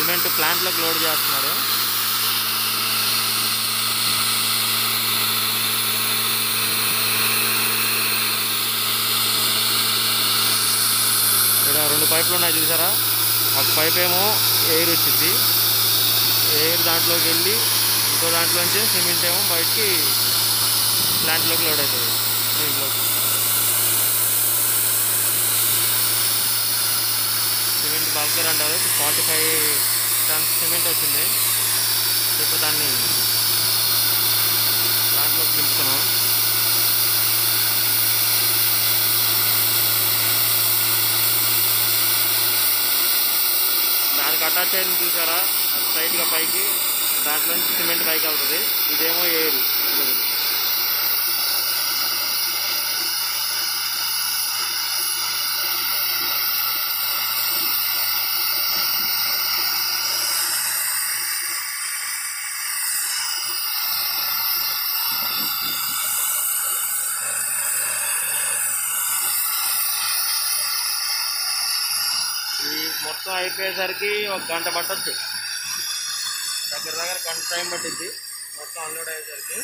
Cement ప్లాంట్లోకి load చేస్తున్నారు. ఇక్కడ రెండు పైపులు ఉన్నాయి చూసారా? ఒక పైప్ ఏమో ఎయిర్ వచ్చింది. ఎయిర్ దాంట్లోకి వెళ్ళి ఇంకో దాంట్లోంచి సిమెంట్ ఏమో బయటికి ప్లాంట్లోకి లోడ్ అవుతుంది. దీంట్లోకి సిమెంట్ బల్కర్ అంటారు. ఫార్టీ ఫైవ్ టన్స్ సిమెంట్ వచ్చింది. ఇప్పుడు దాన్ని దాంట్లోకి దింపుతున్నాం. దానికి అటాచ్ అయింది చూసారా? స్ట్రైట్గా పైకి దాంట్లో నుంచి సిమెంట్ పైకి అవుతుంది. ఇదేమో ఎయిర్ ఈ మొత్తం అయిపోయేసరికి ఒక గంట పట్టచ్చు. దగ్గర దగ్గర గంట టైం పట్టింది మొత్తం అన్లోడ్ అయ్యేసరికి.